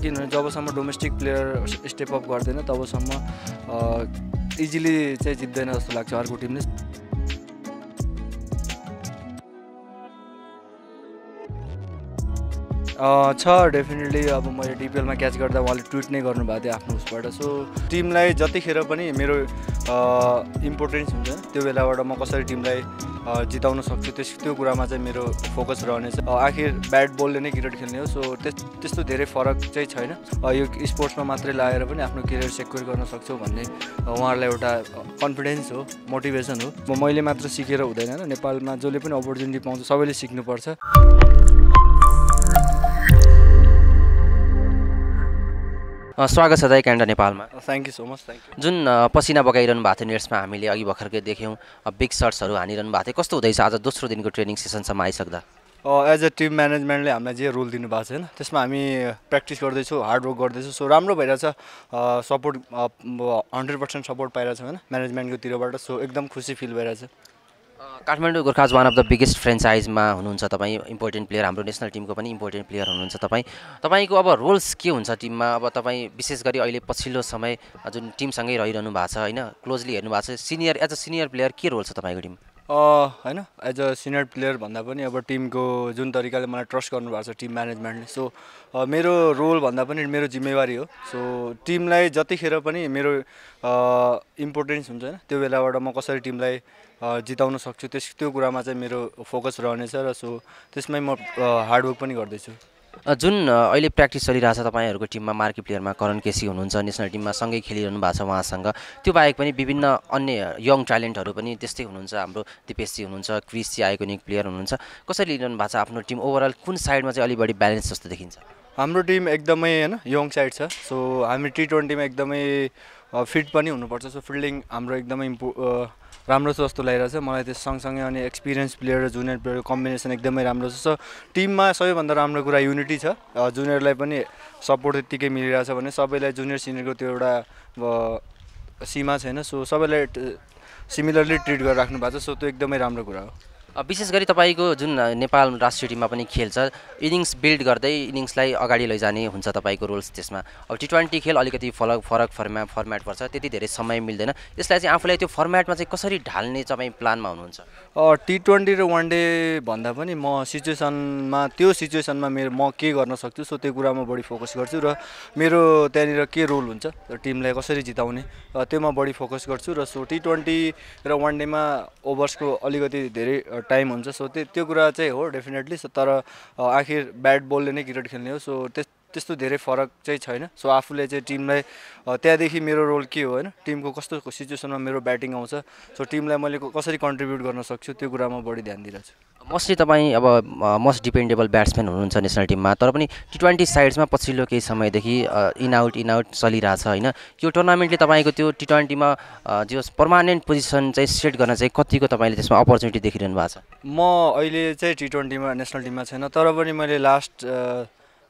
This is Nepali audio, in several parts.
किनभने जबसम्म डोमेस्टिक प्लेयर स्टेप अप गर्दैन तबसम्म इजिली चाहिँ जित्दैन जस्तो लाग्छ अर्को टिमले। छ डेफिनेटली अब मैले डिपिएलमा क्याच गर्दा उहाँले ट्विट नै गर्नुभएको थियो आफ्नो उसबाट। सो टिमलाई जतिखेर पनि मेरो इम्पोर्टेन्स हुन्छ। त्यो बेलाबाट म कसरी टिमलाई जिताउन सक्छु त्यस त्यो कुरामा चाहिँ मेरो फोकस रहनेछ। आखिर ब्याट बलले नै क्रिकेट खेल्ने हो सो त्यस त्यस्तो धेरै फरक चाहिँ छैन। यो स्पोर्ट्समा मात्रै लगाएर पनि आफ्नो करियर सेक्योर गर्न सक्छौँ भन्ने उहाँहरूलाई एउटा कन्फिडेन्स हो मोटिभेसन हो। म मैले मात्र सिकेर हुँदैन नेपालमा जसले पनि अपर्च्युनिटी पाउँछ सबैले सिक्नुपर्छ। स्वागत छ दाइ क्यान्डा नेपालमा। Thank you so much thank you जुन पसिना बगाइरहनु भएको थियो नेट्समा हामीले अघि भर्खरकै देख्यौँ बिग सर्ट्सहरू हानिरहनु भएको थियो। कस्तो हुँदैछ आज दोस्रो दिनको ट्रेनिङ सेसनसम्म आइसक्दा? एज अ टिम म्यानेजमेन्टले हामीलाई जे रोल दिनुभएको छ होइन त्यसमा हामी प्र्याक्टिस गर्दैछौँ हार्डवर्क गर्दैछौँ। सो राम्रो भइरहेछ सपोर्ट हन्ड्रेड पर्सेन्ट सपोर्ट पाइरहेछ होइन म्यानेजमेन्टको तिरबाट। सो एकदम खुसी फिल भइरहेछ। Kathmandu Gorkhas one of the biggest फ्रेन्चाइजमा हुनुहुन्छ तपाईँ इम्पोर्टेन्ट प्लेयर हाम्रो नेसनल टिमको पनि इम्पोर्टेन्ट प्लेयर हुनुहुन्छ तपाईँ। तपाईँको अब रोल्स के हुन्छ टिममा अब तपाईँ विशेष गरी अहिले पछिल्लो समय जुन टिमसँगै रहिरहनु भएको छ होइन? क्लोजली हेर्नु भएको छ senior as a senior player के रोल छ तपाईँको टिम होइन एज अ सिनियर प्लेयर भन्दा पनि अब टिमको जुन तरिकाले मलाई ट्रस्ट गर्नुभएको छ टिम म्यानेजमेन्टले सो मेरो रोल भन्दा पनि मेरो जिम्मेवारी हो. सो टिमलाई जतिखेर पनि मेरो इम्पोर्टेन्स हुन्छ होइन त्यो बेलाबाट म कसरी टिमलाई जिताउन सक्छु त्यस त्यो कुरामा चाहिँ मेरो फोकस रहनेछ र सो त्यसमै म हार्डवर्क पनि गर्दैछु। जुन अहिले प्र्याक्टिस चलिरहेछ तपाईँहरूको टिममा मार्की प्लेयरमा करण केसी हुनुहुन्छ नेसनल टिममा सँगै खेलिरहनु भएको छ उहाँसँग। त्यो बाहेक पनि विभिन्न अन्य यङ ट्यालेन्टहरू पनि त्यस्तै हुनुहुन्छ। हाम्रो दिपेशजी हुनुहुन्छ क्रिसजी आइकोनिक प्लेयर हुनुहुन्छ। कसरी लिइरहनु भएको छ आफ्नो टिम? ओभरअल कुन साइडमा चाहिँ अलिक बढी ब्यालेन्स जस्तो देखिन्छ? हाम्रो टिम एकदमै होइन यङ साइड छ। सो हामी टी ट्वेन्टीमा एकदमै फिट पनि हुनुपर्छ। सो फिल्डिङ हाम्रो एकदमै इम्पो राम्रो छ जस्तो लागिरहेछ मलाई त्यस सँगसँगै अनि एक्सपिरियन्स प्लेयर र जुनियर प्लेयरको कम्बिनेसन एकदमै राम्रो छ। सो टिममा सबैभन्दा राम्रो कुरा युनिटी छ। जुनियरलाई पनि सपोर्ट त्यत्तिकै मिलिरहेछ भने सबैलाई जुनियर सिनियरको त्यो एउटा सीमा छैन। सो सबैलाई सिमिलरली ट्रिट गरेर राख्नु भएको छ। सो त्यो एकदमै राम्रो कुरा हो। विशेष गरी तपाईँको जुन नेपाल राष्ट्रिय टिममा पनि खेल्छ इनिङ्स बिल्ड गर्दै इनिङ्सलाई अगाडि लैजाने हुन्छ तपाईँको रोल्स त्यसमा। अब टी ट्वेन्टी खेल अलिकति फरक फरक फर्मा फर्मेट पर्छ त्यति धेरै समय मिल्दैन। यसलाई चाहिँ आफूलाई त्यो फर्मेटमा चाहिँ कसरी ढाल्ने तपाईँ प्लानमा हुनुहुन्छ? टी ट्वेन्टी र वान डे भन्दा पनि म सिचुएसनमा त्यो सिचुएसनमा मेरो म के गर्न सक्छु सो त्यो कुरामा बढी फोकस गर्छु र मेरो त्यहाँनिर के रोल हुन्छ टिमलाई कसरी जिताउने त्योमा बढी फोकस गर्छु र सो टी ट्वेन्टी र वान डेमा ओभर्सको अलिकति धेरै टाइम हुन्छ। सो त्यो त्यो कुरा चाहिँ हो डेफिनेटली। तर आखिर ब्याट बलले नै क्रिकेट खेल्ने हो। सो त्यस त्यस्तो धेरै फरक चाहिँ छैन। सो आफूले चाहिँ टिमलाई त्यहाँदेखि मेरो रोल के हो होइन? टिमको कस्तो सिचुएसनमा मेरो ब्याटिङ आउँछ। सो टिमलाई मैले कसरी कन्ट्रिब्युट गर्न सक्छु त्यो कुरामा बढी ध्यान दिइरहेको छु मोस्टली तपाईँ अब मोस्ट डिपेन्डेबल ब्याट्सम्यान हुनुहुन्छ नेसनल टिममा तर पनि टी ट्वेन्टी साइड्समा पछिल्लो केही समयदेखि इन आउट इन आउट चलिरहेछ होइन? यो टुर्नामेन्टले तपाईँको त्यो टी ट्वेन्टीमा जो पर्मानेन्ट पोजिसन चाहिँ सेट गर्न चाहिँ कतिको तपाईँले त्यसमा अपर्च्युनिटी देखिरहनु भएको छ? म अहिले चाहिँ टी ट्वेन्टीमा नेसनल टिममा छैन तर पनि मैले लास्ट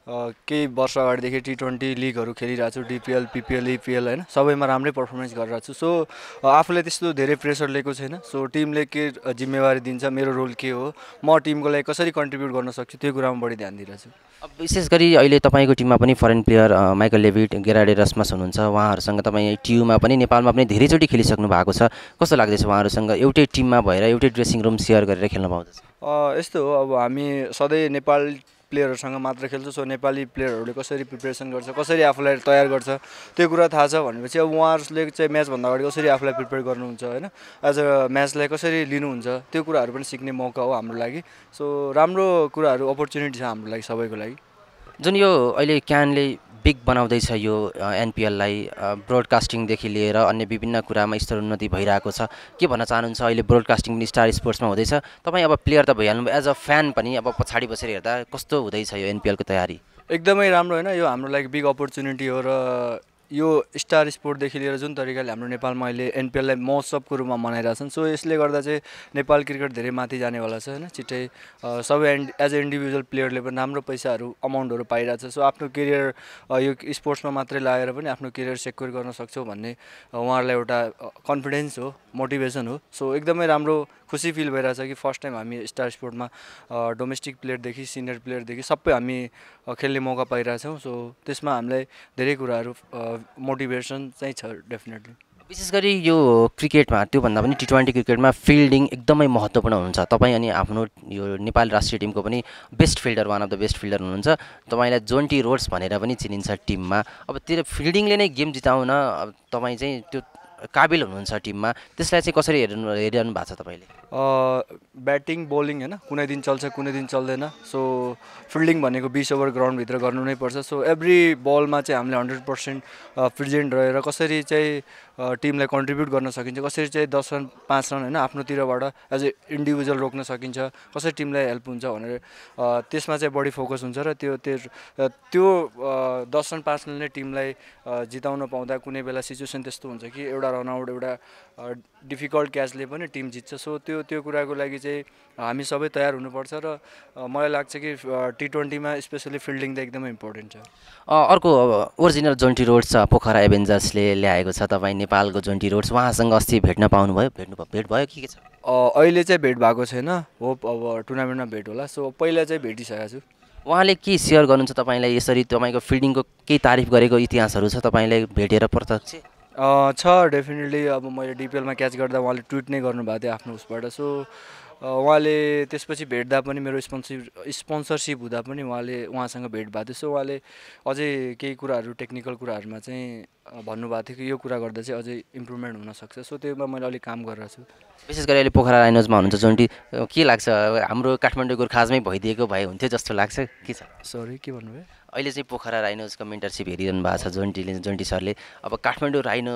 केही वर्ष अगाडिदेखि टी ट्वेन्टी लिगहरू खेलिरहेको छु डिपिएल पिपिएल इपिएल होइन? सबैमा राम्रै पर्फर्मेन्स गरिरहेको छु। सो आफूले त्यस्तो धेरै प्रेसर लिएको छैन। सो टिमले के जिम्मेवारी दिन्छ मेरो रोल के हो? म टिमको लागि कसरी कन्ट्रिब्युट गर्न सक्छु? त्यो कुरामा बढी ध्यान दिइरहेको छु। अब विशेष गरी अहिले तपाईँको टिममा पनि foreign player Michael Levitt Gerhard Erasmus हुनुहुन्छ। उहाँहरूसँग तपाईँ टियुमा पनि नेपालमा पनि धेरैचोटि खेलिसक्नु भएको छ। कस्तो लाग्दैछ उहाँहरूसँग एउटै टिममा भएर एउटै ड्रेसिङ रुम सेयर गरेर खेल्न पाउँदैछ? यस्तो हो। अब हामी सधैँ नेपाल प्लेयरहरूसँग मात्र खेल्छौँ सो नेपाली प्लेयरहरूले कसरी प्रिपेरेसन गर्छ कसरी आफूलाई तयार गर्छ त्यो कुरा थाहा छ भनेपछि अब उहाँहरूले चाहिँ म्याचभन्दा अगाडि कसरी आफूलाई प्रिपेयर गर्नुहुन्छ होइन? एज अ म्याचलाई कसरी लिनुहुन्छ त्यो कुराहरू पनि सिक्ने मौका हो हाम्रो लागि। सो राम्रो कुराहरू अपर्च्युनिटी छ हाम्रो लागि सबैको लागि। जुन यो अहिले क्यानले बिग बनाउँदैछ यो एनपिएललाई ब्रोडकास्टिङदेखि लिएर अन्य विभिन्न कुरामा स्तरोन्नति भइरहेको छ। के भन्न चाहनुहुन्छ? अहिले ब्रोडकास्टिङ पनि स्टार स्पोर्ट्समा हुँदैछ। तपाईँ अब प्लेयर त भइहाल्नु एज अ फ्यान पनि अब पछाडि बसेर हेर्दा कस्तो हुँदैछ यो एनपिएलको तयारी? एकदमै राम्रो होइन। यो हाम्रो लागि बिग अपर्च्युनिटी हो र यो स्टार स्पोर्टदेखि लिएर जुन तरिकाले हाम्रो नेपालमा अहिले एनपिएललाई महोत्सवको रूपमा मनाइरहेछन् सो यसले गर्दा चाहिँ नेपाल क्रिकेट धेरै माथि जानेवाला छ होइन? छिट्टै सबै एन्ड एज अ इन्डिभिजुअल प्लेयरले पनि राम्रो पैसाहरू अमाउन्टहरू पाइरहेछ। सो आफ्नो करियर यो स्पोर्ट्समा मात्रै लगाएर पनि आफ्नो करियर सेक्योर गर्न सक्छौँ भन्ने उहाँहरूलाई एउटा कन्फिडेन्स हो मोटिभेसन हो। सो एकदमै राम्रो खुसी फिल भइरहेछ कि फर्स्ट टाइम हामी स्टार स्पोर्टमा डोमेस्टिक प्लेयरदेखि सिनियर प्लेयरदेखि सबै हामी खेल्ने मौका पाइरहेछौँ। सो त्यसमा हामीलाई धेरै कुराहरू मोटिभेसन चाहिँ छ डेफिनेटली विशेष गरी यो क्रिकेटमा त्योभन्दा पनि टी ट्वेन्टी क्रिकेटमा फिल्डिङ एकदमै महत्त्वपूर्ण हुन्छ। तपाईँ अनि आफ्नो यो नेपाल राष्ट्रिय टिमको पनि best fielder one of the best fielder हुनुहुन्छ। तपाईँलाई जोन्टी रोड्स भनेर पनि चिनिन्छ टिममा। अब त्यो फिल्डिङले नै गेम जिताउन अब तपाईँ चाहिँ त्यो काबिल हुनुहुन्छ टिममा त्यसलाई चाहिँ कसरी हेर्नु हेरिरहनु भएको छ तपाईँले? ब्याटिङ बोलिङ होइन कुनै दिन चल्छ कुनै दिन चल्दैन। सो फिल्डिङ भनेको बिस ओभर ग्राउन्डभित्र गर्नु नै पर्छ। सो एभ्री बलमा चाहिँ हामीले हन्ड्रेड पर्सेन्ट प्रेजेन्ट रहेर कसरी चाहिँ टिमलाई कन्ट्रिब्युट गर्न सकिन्छ कसरी चाहिँ दस रन पाँच रन होइन आफ्नोतिरबाट एज ए इन्डिभिजुअल रोक्न सकिन्छ कसरी टिमलाई हेल्प हुन्छ भनेर त्यसमा चाहिँ बढी फोकस हुन्छ र त्यो त्यो त्यो दस रन पाँच रनले टिमलाई जिताउन पाउँदा कुनै बेला सिचुएसन त्यस्तो हुन्छ कि एउटा रनआउट एउटा डिफिकल्ट क्याचले पनि टिम जित्छ। सो त्यो त्यो कुराको लागि चाहिँ हामी सबै तयार हुनुपर्छ र मलाई लाग्छ कि टी ट्वेन्टीमा स्पेसली फिल्डिङ त एकदमै इम्पोर्टेन्ट छ। अर्को ओरिजिनल जोन्टी रोड्स छ पोखरा एभेन्जर्सले ल्याएको छ तपाईँ नेपालको जोन्टी रोड्स उहाँसँग अस्ति भेट्न पाउनुभयो भेट्नु भेट भयो के के छ? अहिले चाहिँ भेट भएको छैन। होप अब टुर्नामेन्टमा भेट होला। सो पहिला चाहिँ भेटिसकेको छु। उहाँले के सेयर गर्नुहुन्छ तपाईँलाई? यसरी तपाईँको फिल्डिङको केही तारिफ गरेको इतिहासहरू छ तपाईँलाई भेटेर प्रत्यक्ष छ डेफिनेटली अब मैले डिपिएलमा क्याच गर्दा उहाँले ट्विट नै गर्नुभएको थियो आफ्नो उसबाट। सो उहाँले त्यसपछि भेट्दा पनि मेरो स्पोन्सर स्पोन्सरसिप हुँदा पनि उहाँले उहाँसँग भेट भएको थियो। सो उहाँले अझै केही कुराहरू टेक्निकल कुराहरूमा चाहिँ भन्नुभएको थियो कि यो कुरा गर्दा चाहिँ अझै इम्प्रुभमेन्ट हुनसक्छ सो त्योमा मैले अलिक काम गरिरहेको छु। विशेष गरी अहिले पोखरा राइनोजमा हुनुहुन्छ जोन्टी के लाग्छ? हाम्रो काठमाडौँ गोर्खाजमै भइदिएको भए हुन्थ्यो जस्तो लाग्छ। के छ? सरी के भन्नुभयो? अहिले चाहिँ पोखरा राइनोजको मेन्टरसिप हेरिरहनु भएको छ जोन्टीले जोन्टी सरले। अब काठमाडौँ राइनो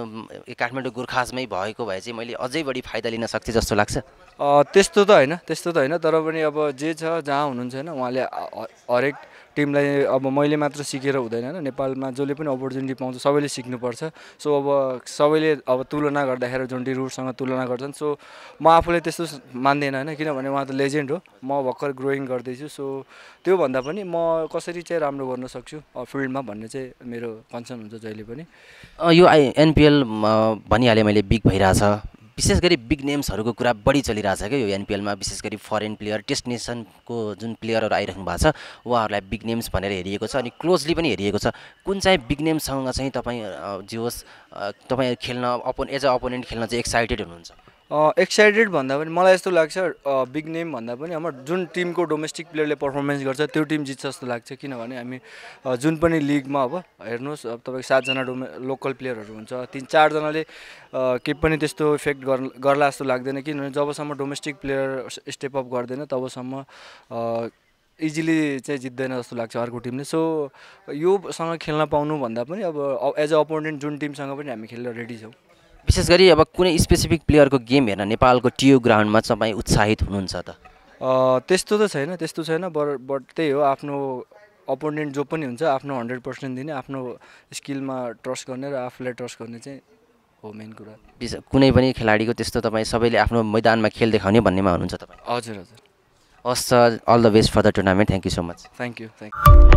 काठमाडौँ गोर्खाजमै भएको भए चाहिँ मैले अझै बढी फाइदा लिन सक्थेँ जस्तो लाग्छ। त्यस्तो त होइन त्यस्तो त होइन तर पनि अब जे छ जहाँ हुनुहुन्छ होइन उहाँले हरेक टिमलाई अब मैले मात्र सिकेर हुँदैन होइन नेपालमा जसले पनि अपर्च्युनिटी पाउँछ सबैले सिक्नुपर्छ। सो अब सबैले अब तुलना गर्दाखेरि जोन्टी रुटसँग तुलना गर्छन्। सो म आफूले त्यस्तो मान्दिनँ होइन किनभने उहाँ त लेजेन्ड हो। म भर्खर ग्रोइङ गर्दैछु। सो त्योभन्दा पनि म कसरी चाहिँ राम्रो गर्न सक्छु फिल्डमा भन्ने चाहिँ मेरो कन्सर्न हुन्छ जहिले पनि। यो एनपिएल भनिहालेँ मैले बिग भइरहेछ। विशेष गरी बिग नेम्सहरूको कुरा बढी चलिरहेछ क्या यो एनपिएलमा विशेष गरी फरेन प्लेयर टेस्ट नेसनको जुन प्लेयरहरू आइरहनु भएको छ उहाँहरूलाई बिग नेम्स भनेर हेरिएको छ अनि क्लोजली पनि हेरिएको छ। कुन चाहिँ बिग नेम्ससँग चाहिँ तपाईँ जे होस् तपाईँ खेल्न अपोन एज अ अपोनेन्ट खेल्न चाहिँ एक्साइटेड हुनुहुन्छ? एक्साइटेड भन्दा पनि मलाई यस्तो लाग्छ बिग नेम भन्दा पनि हाम्रो जुन टिमको डोमेस्टिक प्लेयरले पर्फर्मेन्स गर्छ त्यो टिम जित्छ जस्तो लाग्छ। किनभने हामी जुन पनि लिगमा अब हेर्नुहोस् अब तपाईँको सातजना डोमे लोकल प्लेयरहरू हुन्छ तिन चारजनाले केही पनि त्यस्तो इफेक्ट गर् गर्ला जस्तो लाग्दैन। किनभने जबसम्म डोमेस्टिक प्लेयर स्टेप अप गर्दैन तबसम्म इजिली चाहिँ जित्दैन जस्तो लाग्छ अर्को टिमले। सो योसँग खेल्न पाउनु भन्दा पनि अब एज अ अपोनेन्ट जुन टिमसँग पनि हामी खेल्न रेडी छौँ। विशेष गरी अब कुनै स्पेसिफिक प्लेयरको गेम हेर्न नेपालको टियु ग्राउन्डमा तपाईँ उत्साहित हुनुहुन्छ त? त्यस्तो त छैन त्यस्तो छैन बर बट त्यही हो आफ्नो अपोनेन्ट जो पनि हुन्छ आफ्नो हन्ड्रेड पर्सेन्ट दिने आफ्नो स्किलमा ट्रस्ट गर्ने र आफूलाई ट्रस्ट गर्ने चाहिँ हो मेन कुरा। कुनै पनि खेलाडीको त्यस्तो तपाईँ सबैले आफ्नो मैदानमा खेल देखाउने भन्नेमा हुनुहुन्छ तपाईँ? हजुर हजुर। हस् all the best for the tournament thank you so much thank you thank you